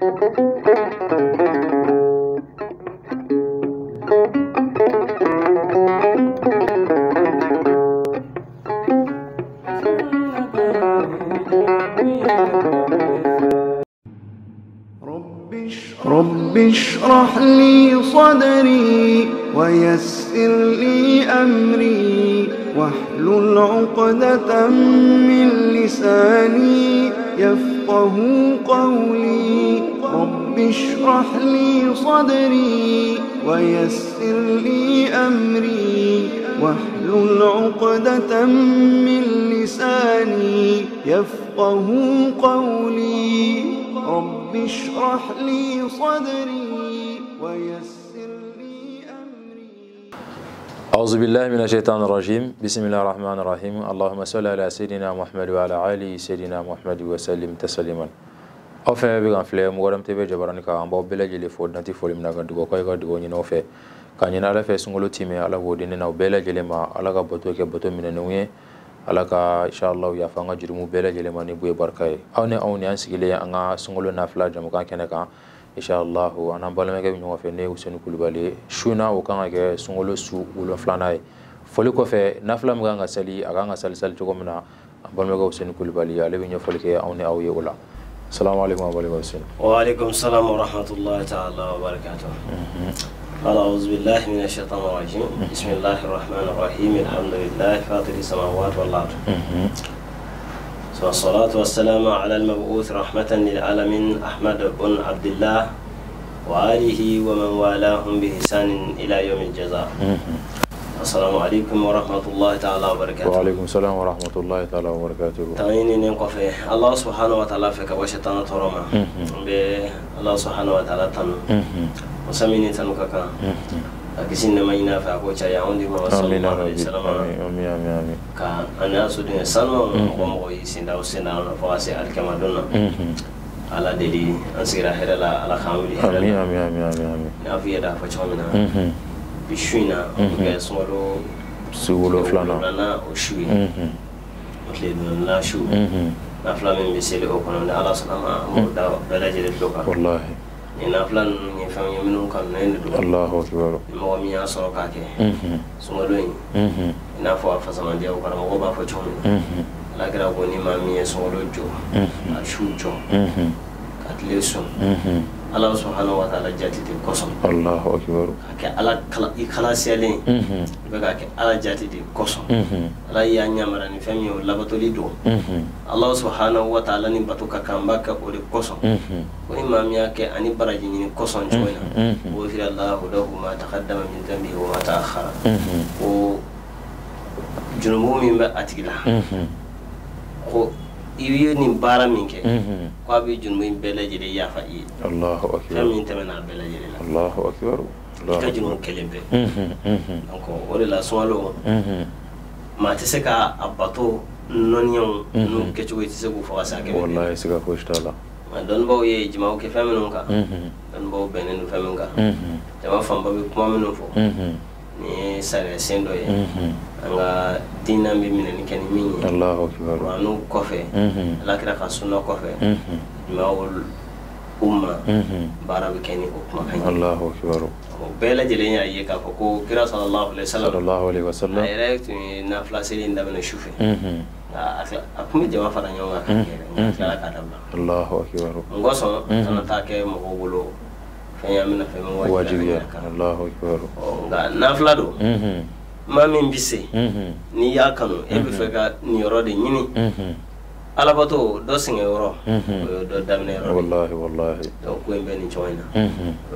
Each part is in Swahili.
رب اشرح لي صدري ويسر لي أمري. واحلل عقدة من لساني يفقه قولي. رب اشرح لي صدري ويسر لي أمري. واحلل عقدة من لساني يفقه قولي. رب اشرح لي صدري ويسر أعوذ بالله من الشيطان الرجيم. بسم الله الرحمن الرحيم. اللهم صل على سيدنا محمد وعلى آله سيدنا محمد وسلم تسليما. أوفى بيغان فلي مغرم تيبي جبران كا. ام بو بلا جلي فود نتي فول من غان دوكو كاي غادو ني نوفى كان ينا رافي سونغلو تيمي على ودي ني ناو بلا جلي ما. على كا بوتو كي بوتو من نوي. على كا ان شاء الله يا فانغا جرمو بلا جلي ما ني بو بركاي أو ني أو ني انسكي لي أنغا سونغلو نافلا جمو كان كنكا inshallah an n'an balimakɛ bɛ ɲɔgɔn fɛ ne ye useni kulubali su na o kan ka kɛ sunkalo su wolonfilanan ye foli kɔfɛ nafila min kan ka sali a kan ka sali sali cogo min na an balimakɛ useni kulubali ale bɛ ɲɛfɔli kɛ aw ni aw ye o la السلام عليكم ورحمة الله وبركاته وعليكم السلام ورحمة الله تعالى وبركاته قال أعوذ بالله من الشيطان الرجيم بسم الله الرحمن الرحيم الحمد لله فاطر السماوات والأرض والصلاة والسلام على المبعوث رحمة للعالمين أحمد بن عبد الله وآله ومن والاهم بإحسان إلى يوم الجزاء. السلام عليكم ورحمة الله تعالى وبركاته. وعليكم السلام ورحمة الله تعالى وبركاته. تاني نين قفي. الله سبحانه وتعالى فك وشتانا ترما ب الله سبحانه وتعالى تنو وسميني تنو كاكا a kisi nama ɲina fɛ a ko caya anw di mama salama ka an y'a soden salima mɔgɔ mɔgɔ yi senda o senda la fo ka se alikɛma don na ala deli an sigira hɛrɛ la ala k'an wuli hɛrɛ la n'a f'i yɛrɛ a fɔ cogo min na bi su in na an bɛ kɛ sunkalo su wolonfila na o su ye tile duurunan su na fila min bɛ seli o kɔnɔ ni ala sɔnna a ma an b'o da bɛɛ lajɛlen tulo kan ina filan ye fɛn ye minnu kanunen de don Allahu akbar. Mɔgɔ min y'a sɔrɔ k'a kɛ sunkalo in i n'a fɔ a fasamajɛ karamɔgɔ b'a fɔ cogo min na alakira ko ni maa min ye sunkalo jɔ a su jɔ ka tile sun ala subhanahu wa ta'ala jati de kosɔn alahu akbar. Ka kɛ ala i kalasiyalen i bɛ mm-hmm. ka kɛ ala jati de kosɔn mm-hmm. ala y'a ɲamara ni fɛn min ye o labatoli don mm-hmm. ala subhanahu wa ta'ala ni bato ka kan b'a kɛ o de kosɔn ko ni maa min y'a kɛ ani baraji ɲini kosɔn cogo in na o fira lahu lahu ma taqaddama min dhanbihi wa ma ta'akhkhara. Ko junubu min bɛ a tigi la ko i ye nin baara min kɛ. Ko a bɛ jurumu in bɛɛ lajɛlen yafa i ye. Fɛn min tɛmɛna a bɛɛ lajɛlen la i ka jurumu kelen bɛɛ. O de la sunkalo maa tɛ se ka a bato nɔniyaw n'u kɛcogo i tɛ se k'u faga sa kɛmɛ dɔnnibaw ye jamaw kɛ fɛn minnu kan. Dɔnnibaw bɛnnen don fɛn minnu kan. Jama fanba bɛ kuma minnu fɔ. Nin ye sariya sen dɔ ye an ka diina min minɛli kɛ ni min ye. Kuran'u kɔfɛ alakira ka suna kɔfɛ. Jumayaw umma baara bɛ kɛ ni o kumakan bɛɛ lajɛlen y'a ye k'a fɔ ko kira sallallahu alaihi wasallam a yɛrɛ tun ye nafila seli in daminɛ sufɛ a kun bɛ jama fara ɲɔgɔn kan k'a kɛ tila k'a dabila. N kosɔn kana taa kɛ mɔgɔw bolo. Fɛn y'an bɛna fɛn min wajibiya nka nafila don maa min bi se. N'i y'a kanu e bɛ fɛ ka nin de ɲini. Alabato dɔ singɛ yɔrɔ. O ye dɔ daminɛ ko in bɛ nin cogo in na.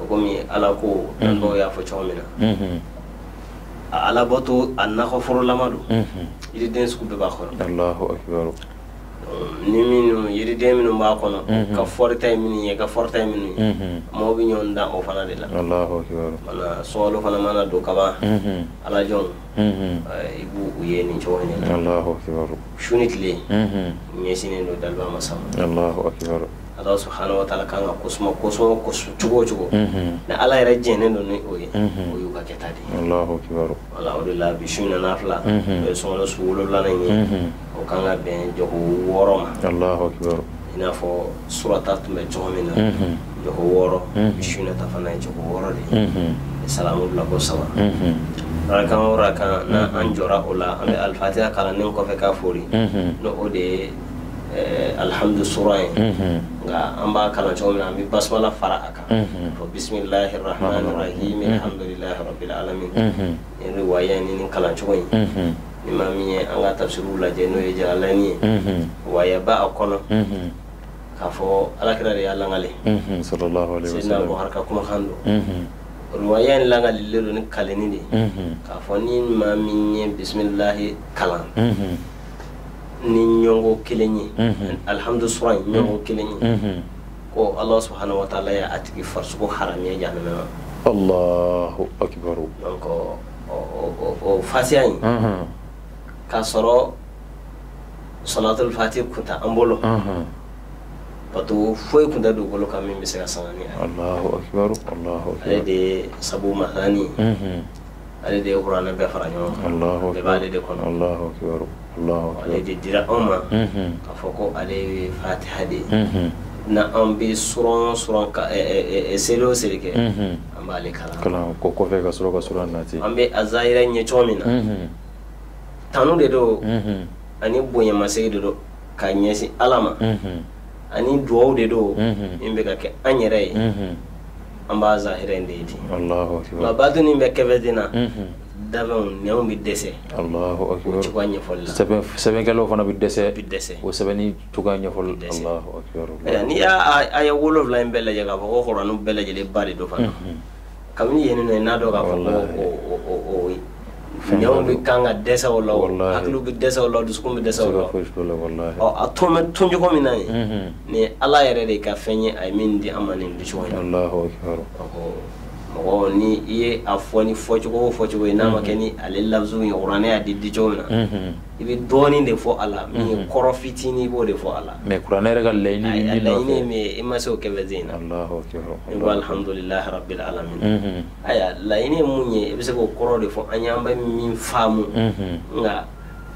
Komi ala ko dɔw y'a fɔ cogo min na. A alabato a nakɔforolama don. Yiriden sugu bɛɛ b'a kɔrɔ Uh, ni minnu yiriden minnu b'a kɔnɔ ka fɔrita minnu ye ka fɔrita ye minnu ye. Maaw bɛ ɲɔgɔn dan o fana de la. Mana sɔngalo fana mana don kaban. Alajɔnw i b'u u ye nin cogo in de la. Su ni tile. Ɲɛsinnen don daliba sama ala subhanahu wa kan ka kosuma kosuma kosu cogo cogo ni ala yɛrɛ jɛnnen don ni o ye o y'u ka kɛta de wala o de la bi su nana fila o ye sunkalo su wolonwulanan ye o kan ka bɛn jago wɔɔrɔ ma i n'a fɔ surata tun bɛ cogo min na jago wɔɔrɔ bi su nata fana ye jago wɔɔrɔ de ye salamu bila ko saba arakan o arakan na an jɔra o la an bɛ alifatiya kalannen kɔfɛ k'a fori ni de ye eh, alihamdu sura ye. Nka an b'a kalan cogo min na an bɛ basmala fara a kan fɔ bisimilahi rahmani rahim alhamdulilahi rabbil alamin ni riwaya ni nin kalan cogo in ni. Maa min ye an ka tafsiriw lajɛ n'o ye jalalani ye waya ba a kɔnɔ k'a fɔ alakira de y'a langale sɛdina buhari ka kumakan don riwaya in langalilen don ni. Kaleni de k'a fɔ ni maa min ye bisimilahi kalan ni ɲɔngo kelen ye alhamdu sura in ɲɔngo kelen ye ko ala subhanahu wa ta'ala ya atigi tigi farisogo haramiya jahanama ma allahu akbar. Donc o fasiya in k'a sɔrɔ salatul fati kunta an bolo bato foyi kunta dugukolo kan min bɛ se ka sanga ni. A ye allahu akbaru allahu ale de ye sabu mahani ale de ye kuranɛ bɛɛ fara ɲɔgɔn kan. Allahu bɛɛ b'ale de kɔnɔ. Allahu ale de dira anw ma. K'a fɔ ko ale ye fatiha de ye. Na an bɛ suran suran ka seli o seli kɛ. An b'ale kalan. Kalan ko kɔfɛ ka sɔrɔ ka suran nati an bɛ azahira ɲɛ cogo min na. Tanu de do. Ani bonyamasegi de do. Ka ɲɛsin ala ma. Ani duwawu de do. Min bɛ ka kɛ an yɛrɛ ye. An b'a zahira in de ye ten. Nka batuni bɛ kɛfɛ ten na dabɛnw nɛnw bɛ dɛsɛ allahu o akbar cogoya ɲɛfɔli la. Sɛbɛn sɛbɛnkɛlaw fana bɛ dɛsɛ bɛ dɛsɛ o sɛbɛnni cogoya ɲɛfɔli Dɛsɛ. allahu akbar. Ayiwa, n'i y'a a- a ye wolonfila in bɛɛ lajɛ k'a fɔ ko kɔrɔnu bɛɛ lajɛlen ba de do fana. Kabini yen nɔ i n'a dɔn k'a fɔ ko o- bɛ do. kan ka dɛsɛ o la hakiliw bɛ dɛsɛ o la dusukun bɛ dɛsɛ o la ɔ a tun bɛ tun cogo min na ye Mhm. ye ala yɛrɛ de ka fɛn ye a ye min di an ma nin di cogo in na. Akbar mɔgɔ ni i ye a fɔ ni fɔcogo o fɔcogo ye n'a ma kɛ ni ale lafzu ye kuranɛ y'a di di cogo min na. I bɛ dɔɔnin de fɔ a la min ye kɔrɔ fitinin i b'o de fɔ a la. Mɛ kuranɛ yɛrɛ ka laɲini a min laɲini ye min ye i ma se o kɛfɛ zen na. Allahu akbar i ko alhamdulilahi rabil alamin. Ayiwa aya laɲini ye mun ye i bɛ se k'o kɔrɔ de fɔ an y'an bɛ min faamu. Nka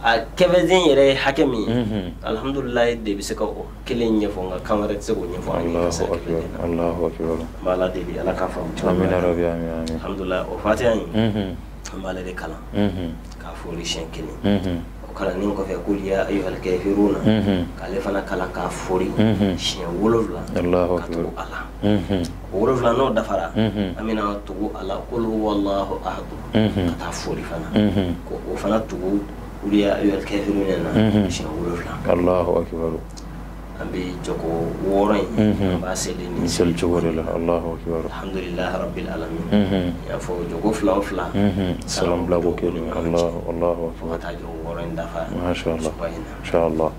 a kɛfɛden yɛrɛ ye hakɛ min ye. Alhamdulilahi de bɛ se ka o kelen ɲɛfɔ nka kan wɛrɛ tɛ se k'o ɲɛfɔ an ye. Ka se allahu kɛfɛ akbar. Zen na n b'a la deli ala k'a faamu. Cogo min na alhamdulilahi o fatiya in an b'ale de kalan. K'a fori siɲɛ kelen. O kalannen kɔfɛ kul ya ayyuhal kafiruna. K'ale fana kalan k'a Mhm. siɲɛ wolonwula. Ka tugu a la o wolonwula n'o dafara an bɛna tugu a la k'olu walahu ahadu ka taa fori fana. Ko o fana tugu kul ya ayyuhal kafiruna na wolonwula allahu akbar an bɛ jɔko wɔɔrɔ in Mhm. an b'a seli ni. Misali cogo de la. Alahu akibaru alhamdulilahi rabil alamin. Mhm. y'a fɔ jɔko fila o fila. Mhm. salam bila ko kelen alahu allahu fo ka taa jɔko wɔɔrɔ in dafa masha allah suba in na allah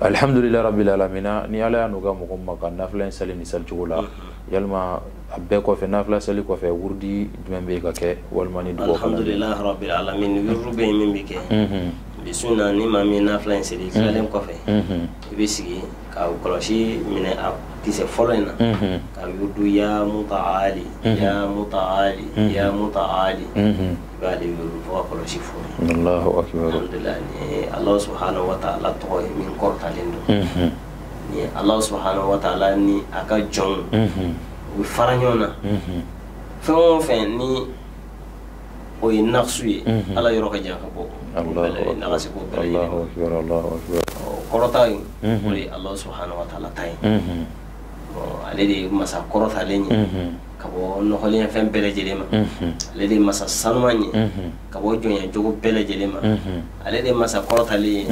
alhamdulilah alhamdulillah alamina ni ala y'a n'u ka mɔgɔ ma ka nafila in sali ni sali cogo la. Yalima a bɛɛ kɔfɛ nafila sali kɔfɛ wurudi jumɛn bɛ yen ka kɛ? Walima ni dugawu bɛ yen alamin. Wurudi bɛ yen min bɛ kɛ Mhm. bisu na ni maa min nafila in seli tilalen kɔfɛ Mhm. i bɛ sigi ka kɔlɔsi minɛ a kisɛ fɔlɔ in na Mhm. ka yudu ya mutaali ya mutaali ya mutaali i Mhm. b'ale yudu fo ka kɔlɔsi fo allahu akbar alhamdulilayi ni ye ala subhanahu wa ta'ala tɔgɔ ye min kɔrɔtalen don Mhm. ni ye ala subhanahu wa ta'ala ni a ka jɔnw Mhm. u bɛ fara ɲɔgɔn na Mhm. fɛn o fɛn ni o ye naqsu ye Mhm. ala yɔrɔ ka jan ka bɔ nagasi k'o bɛɛ lajɛlen kɔrɔta in o de ye alahu subahana wataala ta ye. Ale de ye masa kɔrɔtalen ye ka bɔ nɔgɔlen fɛn bɛɛ lajɛlen ma ale de ye masa sanuman ye ka bɔ jɔnya jogo bɛɛ lajɛlen ma ale de ye masa kɔrɔtalen ye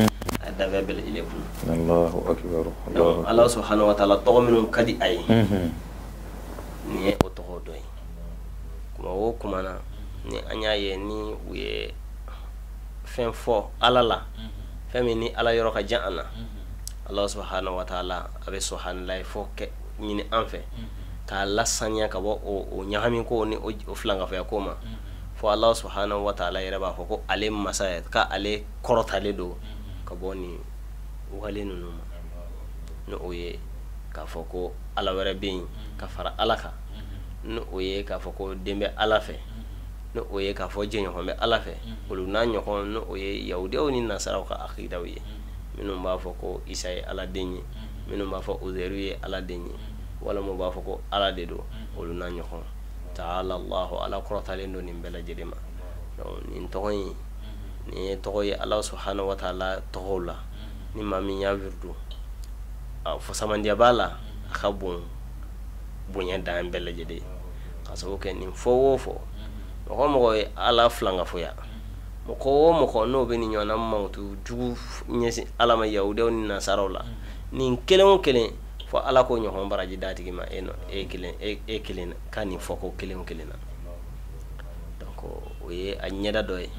a danfɛn bɛɛ lajɛlen kun alahu subahana Donc, allahu ala subhanahu wa ta'ala tɔgɔ minnu ka di a ye Mhm. nin ye o tɔgɔ dɔ ye kuma o kuma na ni an y'a ye ni u ye fɛn fɔ ala la. Fɛn min ni ala yɔrɔ ka jan an na. Ala subahana wa ta'ala a bɛ sɔhanilayi fɔ kɛ ɲini an fɛ. K'a lasaniya ka bɔ o ɲagami ko ni o filankafaya ko ma. Fɔ ala subahana wa ta'ala yɛrɛ b'a fɔ ko ale masa ka ale kɔrɔtalen don ka bɔ nin wale ninnu ma. Ni o ye k'a fɔ ko ala wɛrɛ bɛ yen ka fara ala kan. Ni o ye k'a fɔ ko den bɛ ala fɛ ni o ye k'a fɔ jɛɲɔgɔn bɛ ala fɛ. Olu n'a ɲɔgɔn ni o ye yahudiyaw ni nasaraw ka akidaw ye. Minnu b'a fɔ ko isa ye ala den ye. Minnu b'a fɔ uzɛru ye ala den ye. Walima b'a fɔ ko ala de do. Olu n'a ɲɔgɔn taala allahu ala kɔrɔtalen do nin bɛɛ lajɛlen ma. Nin tɔgɔ in nin ye tɔgɔ ye ala subahana wa taala tɔgɔw la. Ni maa min y'a wirdu a fasamandiya b'a la a ka bon bonya dan bɛɛ lajɛlen ka sababu kɛ nin fɔ o fɔ mɔgɔ mɔgɔ ye ala filankafoya mɔgɔ o mɔgɔ n'o bɛ nin ɲɔgɔnna mankutu jugu ɲɛsin ala ma yahudaw ni nasaraw la nin kelen o kelen fo ala k'o ɲɔgɔn baraji d'a tigi ma e nɔ e kelen e kelen na k'a nin fɔ ko kelen o kelen na. Donc o ye a ɲɛda dɔ ye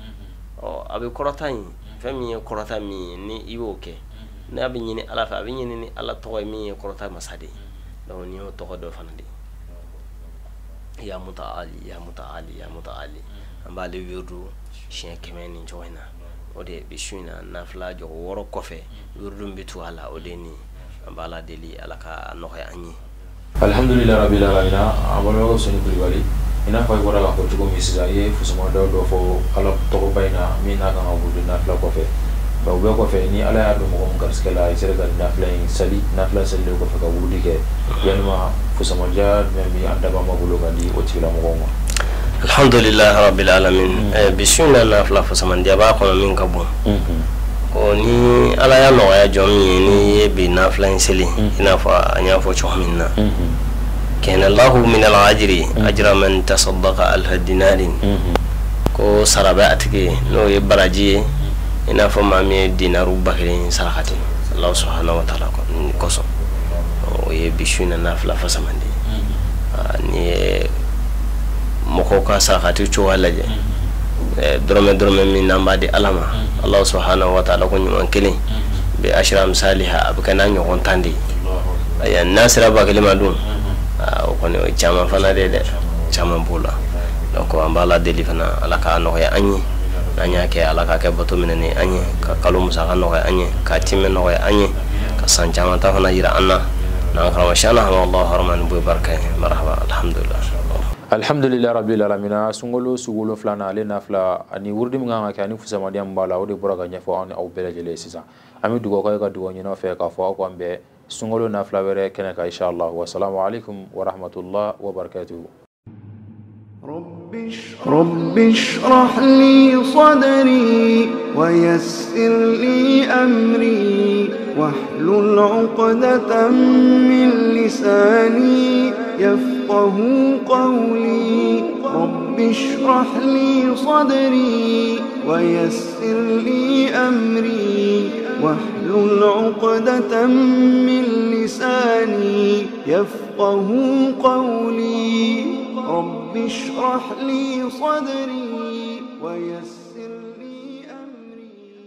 ɔ a bɛ kɔrɔta in fɛn min ye kɔrɔta min ye ni i y'o kɛ. N'a bɛ ɲini ala fɛ a bɛ ɲini ni ala tɔgɔ ye min ye kɔrɔta masa de ye donc nin y'o tɔgɔ dɔ fana de ye ya mutaali ya mutaali ya mutaali. An b'ale wirdu siɲɛ kɛmɛ nin cogo in na o de bi su in na nafila jɔgɔ wɔɔrɔ kɔfɛ wirdu bɛ to a la o de ye an b'a la deli ala ka nɔgɔya an ye alhamdulillah rabbil alamin an balimakɛw kulwali ina i n'a la i bɔra k'a fɔ cogo min sisan i ye fusuma dɔ dɔ fɔ ala tɔgɔba in na min n'a kan ka wuli nafila kɔfɛ nka o bɛɛ kɔfɛ ni ala y'a don mɔgɔ min garisigɛ la i sera ka nafila in sali nafila salilen kɔfɛ ka wuli kɛ yalima fusamaja jumɛn bi a daba ma bolo ka di o tigilamɔgɔw ma alhamdulilah rabbil alamin eh, na nafila fusamandiya b'a kɔnɔ min ka bon o ni ala y'a nɔgɔya jɔn min ye n'i ye bi nafila in seli i n'a fɔ an y'a fɔ cogo min na kana lahu min alajiri ajra man tasadaka alhadinarin ko sara bɛ a tigi n'o ye baraji ye i n'a fɔ maa min ye dinaru ba kelen sarakati allahu subhanahu wa taala kosɔn. O ye bisu in na nafila fasamandi ni ye mɔgɔw ka sarakati cogoya lajɛ. Dɔrɔmɛ dɔrɔmɛ min n'an b'a di ala ma allahu subhanahu wa taala ko ɲuman kelen. Bi ashira misaliha a bɛ kɛ n'a ɲɔgɔn tan de ye. N'a sera ba kelen ma dun. O kɔni o caman fana de dɛ. Caman b'o la. Donc an b'a la deli fana ala k'a nɔgɔya an ye n'an y'a kɛ ala k'a kɛ bato minɛni an ye ka kalo musaka nɔgɔya an ye ka timɛ nɔgɔya an ye ka san caman ta fana yira an na n'an karama shana hama allahu haramani boye barika ye marahaba alhamdulilah alhamdulillah rabbil alamin. Sunkalo sugolo filanan ale na fila ani wurudi min kan ka kɛ ani fusamadiya min b'a la o de bɔra ka ɲɛfɔ aw ni aw bɛɛ lajɛlen ye sisan an bɛ dugawu kɛ ka dugawu ɲini fɛ k'a fɔ aw k'an bɛɛ sunkalo na fila wɛrɛ kɛnɛ kan inshallah wasalamu alaikum warahmatullah wabarakatuhu رب اشرح لي صدري ويسر لي أمري واحلل عقدة من لساني يفقه قولي. رب اشرح لي صدري ويسر لي أمري واحلل عقدة من لساني يفقه قولي. رب اشرح لي صدري ويسر